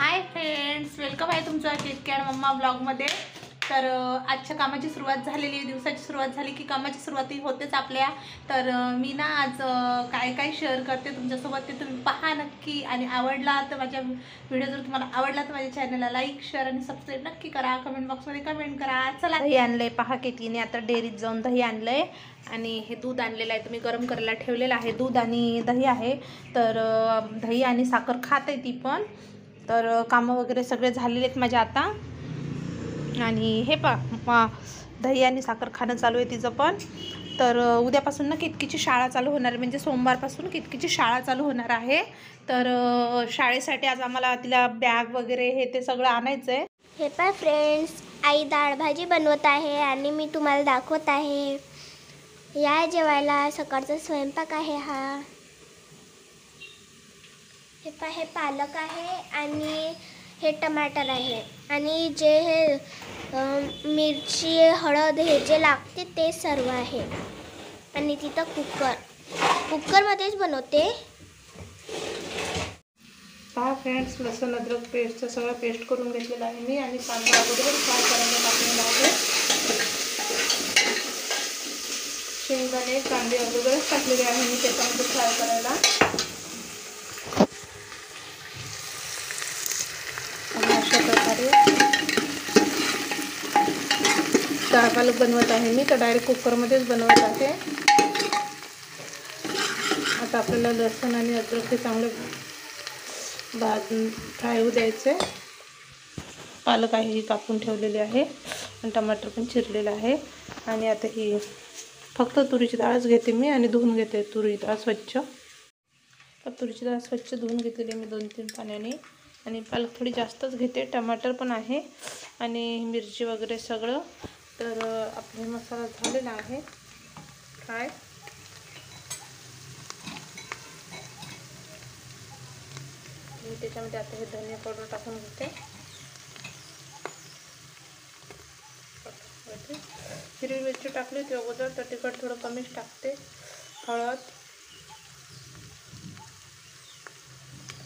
Hi friends welcome आहे तुमचं KitKat mamma ब्लॉगमध्ये तर आजच्या कामाची सुरुवात झालेली आहे. दिवसाची सुरुवात झाली की कामाची सुरुवाती होतेच आपल्या. तर मी ना आज काय काय शेअर करते तुमच्यासोबत ते तुम्ही पहा नक्की. आणि आवडला तर माझ्या व्हिडिओ जर तुम्हाला आवडला तर माझ्या चॅनलला लाईक शेअर आणि सबस्क्राईब नक्की करा. कमेंट बॉक्समध्ये कमेंट करा. चला. दही आणलंय. पहा केतलीने आता डेअरीत जाऊन दही आणलंय. आणि हे दूध आणलेलं आहे. तुम्ही गरम करायला ठेवलेलं आहे. दूध आणि दही आहे. तर दही आणि साखर खात आहे ती पण. तर कामं वगैरे सगळे झालेले आहेत माझ्या आता. आणि हे पा दही आणि साखर खाणं चालू आहे तिचं पण. तर उद्यापासून ना कितकीची शाळा चालू होणार आहे? म्हणजे सोमवारपासून कितकीची शाळा चालू होणार आहे? तर शाळेसाठी आज आम्हाला तिला बॅग वगैरे हे ते सगळं आणायचं आहे हे पा फ्रेंड्स आई डाळ भाजी बनवत आहे आणि मी तुम्हाला दाखवत आहे. या जेवायला सकाळचा स्वयंपाक आहे हा. हे पा हे पालक आहे आणि हे टमाटर आहे. आणि जे हे मिरची हळद हे जे लागते ते सर्व आहे. आणि तिथं कुकर. कुकरमध्येच बनवते. पहा फ्रेंड्स लसूण अद्रक पेस्टचं सगळं पेस्ट करून घेतलेलं आहे मी आणि कांदा अगोदर फ्राय करायला टाकलेला आहे. शेंगदाणे कांदे अगोदरच टाकलेले आहे मी त्याच्यामध्ये फ्राय करायला आणि अशा प्रकारे डाळ पालक बनवत आहे मी. तर डायरेक्ट कुकरमध्येच बनवत आहे. आता आपल्याला लसूण आणि अद्रक हे चांगलं भात फ्राय होऊ द्यायचे. पालक आहे ही कापून ठेवलेली आहे. आणि टमाटर पण चिरलेलं आहे. आणि आता ही फक्त तुरीची डाळच घेते मी आणि धुवून घेते. तुरीची डाळ स्वच्छ. तर तुरीची डाळ स्वच्छ धुवून घेतलेली मी दोन तीन पाण्याने. आणि पालक थोडी जास्तच घेते. टमाटर पण आहे आणि मिरची वगैरे सगळं. तर आपले आपला मसाला झालेला आहे. फ्राय. मी त्याच्यामध्ये आता हे धनिया पावडर टाकून घेते. हिरवी मिरची टाकली होती अगोदर तर तिखट थोडं कमीच टाकते. हळद.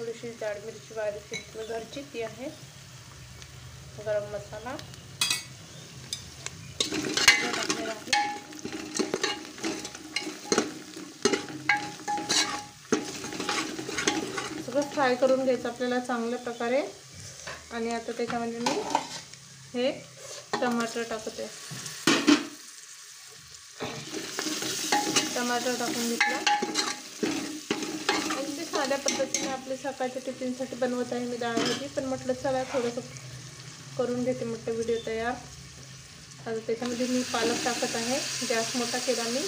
थोडीशी जाड मिरची बारीक घरची ती आहे. गरम मसाला. सगळं फ्राय करून घ्यायचं आपल्याला चांगल्या प्रकारे. आणि आता त्याच्यामध्ये मी हे टमाटर टाकते. टमाटर टाकून घेतलं. साध्या पद्धतीने आपले सकाळच्या टिफिनसाठी बनवत आहे मी डाळ भाजी पण म्हटलं चला थोडंसं करून घेते म्हटलं व्हिडिओ तयार। आता त्याच्यामध्ये मी पालक टाकत आहे गॅस मोठा केला मी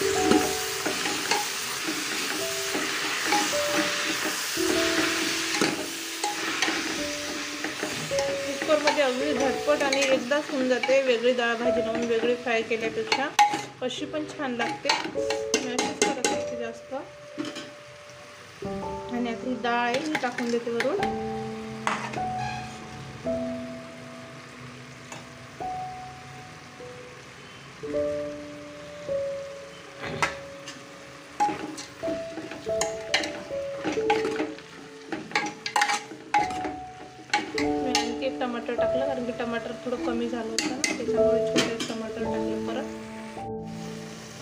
कुकरमध्ये झटपट आणि एकदाच होऊन जाते. वेगळी डाळ भाजी लावून वेगळी फ्राय केल्यापेक्षा अशी पण छान लागते. मी अशीच करत असते जास्त. आणि आता ही डाळ आहे ही टाकून देते वरून. टमाटर थोडं कमी झालं होतं ना त्याच्यामुळे छोटे टमाटर टाकले परत.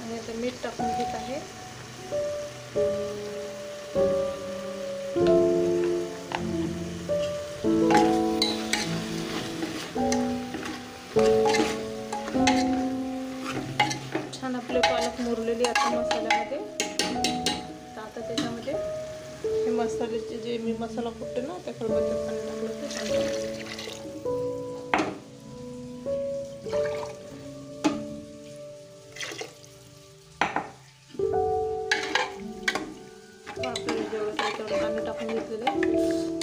आणि आता मीठ टाकून घेत आहे. छान आपले पालक मुरलेली आता मसाल्यामध्ये. तर आता त्याच्यामध्ये हे मसाल्याचे जे मी मसाला फुटतो ना त्या खलबत्त्यात पाणी टाकलं टाकलं. आपल्याला जेवढं तेवढं पाणी टाकून घेतलेलं आहे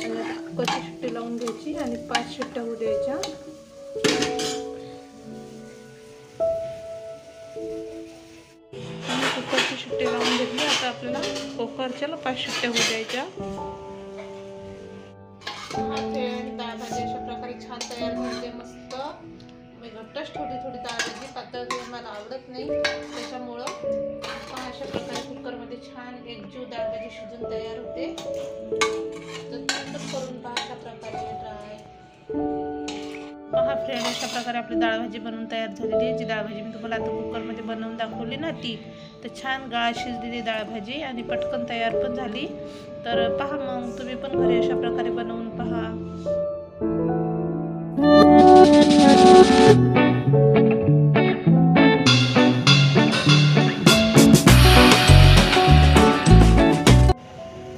आणि कशी कुकरची शिट्टी लावून घ्यायची. आणि पाच शिट्ट्या होऊ द्यायच्या आणि कुकरची शिट्टी लावून घेतली आता आपल्याला कुकरच्या पाच शिट्ट्या होऊ द्यायच्या डाळ भाजी अशा प्रकारे छान तयार होते मस्त मी घट्टच थोडी थोडी डाळ भाजी पातळ मला आवडत नाही त्याच्यामुळं प्रकारे आपली डाळ भाजी बनवून तयार झालेली आहे. जी डाळ भाजी मी तुम्हाला आता कुकरमध्ये बनवून दाखवली ना ती तर छान गाळा शिजलेली डाळ भाजी आणि पटकन तयार पण झाली. तर पहा मग तुम्ही पण घरी अशा प्रकारे बनवून पहा.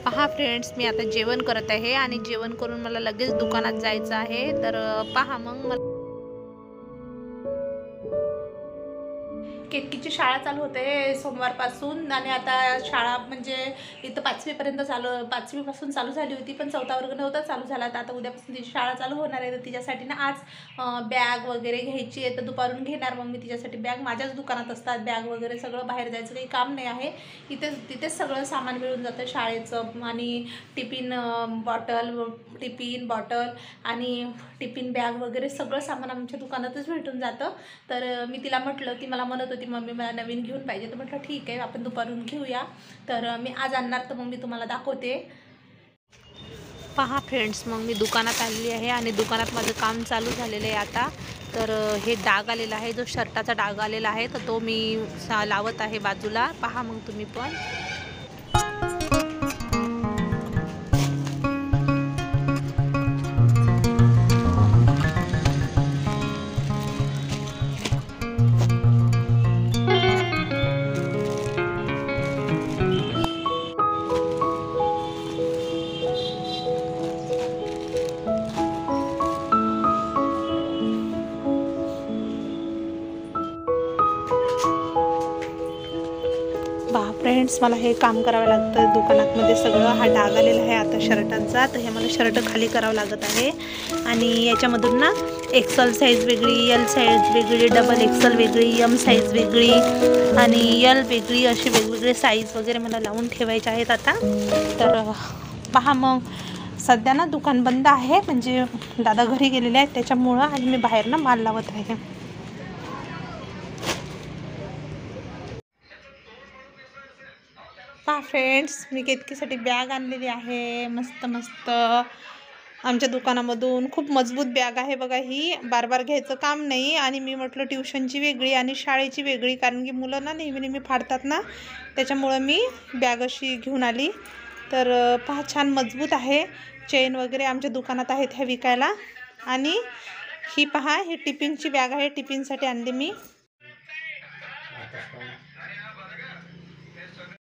पहा फ्रेंड्स मी आता जेवण करत आहे आणि जेवण करून मला लगेच दुकानात जायचं आहे. तर पहा मग मला केतकीची शाळा चालू होते सोमवारपासून. आणि आता शाळा म्हणजे इथं पाचवीपर्यंत चालू पाचवीपासून चालू झाली होती पण चौथा वर्ग नव्हता चालू झाला. तर आता उद्यापासून तिची शाळा चालू होणार आहे. तर तिच्यासाठी ना आज बॅग वगैरे घ्यायची आहे. तर दुपारून घेणार मग मी तिच्यासाठी बॅग. माझ्याच दुकानात असतात बॅग वगैरे. सगळं बाहेर जायचं काही काम नाही आहे. इथेच तिथेच सगळं सामान मिळून जातं. शाळेचं आणि टिफिन बॉटल टिफिन बॉटल आणि टिफिन बॅग वगैरे सगळं सामान आमच्या दुकानातच भेटून जातं. तर मी तिला म्हटलं ती मला म्हणत होती मम्मी मला नवीन घेऊन पाहिजे. तर म्हटलं ठीक आहे आपण दुपारून घेऊया. तर मी आज आणणार तर मग मी तुम्हाला दाखवते. पहा फ्रेंड्स मग मी दुकानात आलेली आहे आणि दुकानात माझं काम चालू झालेलं आहे आता. तर हे डाग आलेला आहे जो शर्टाचा डाग आलेला आहे तर तो मी सा- लावत आहे बाजूला. पहा मग तुम्ही पण. फ्रेंड्स मला हे काम करावं लागतं. दुकानातमध्ये सगळं हा डाग आलेला आहे आता शर्टांचा. तर हे मला शर्ट खाली करावं लागत आहे. आणि याच्यामधून ना एक्सल साईज वेगळी यल साईज वेगळी डबल एक्सल वेगळी यम साईज वेगळी आणि यल वेगळी अशी वेगवेगळे साईज वगैरे मला लावून ठेवायचे आहेत आता. तर पहा मग सध्या ना दुकान बंद आहे. म्हणजे दादा घरी गेलेले आहेत त्याच्यामुळं आज मी बाहेर ना माल लावत आहे. पहा फ्रेंड्स मी केतकीसाठी बॅग आणलेली आहे. मस्त मस्त. आमच्या दुकानामधून खूप मजबूत बॅग आहे बघा ही. बार बार घ्यायचं काम नाही आणि मी म्हटलं ट्युशनची वेगळी आणि शाळेची वेगळी कारण की मुलं ना नेहमी नेहमी फाडतात ना. त्याच्यामुळं मी बॅग अशी घेऊन आली. तर पहा छान मजबूत आहे. चेन वगैरे आमच्या दुकानात आहेत ह्या विकायला. आणि ही पहा ही टिफिनची बॅग आहे. टिफिनसाठी आणली मी.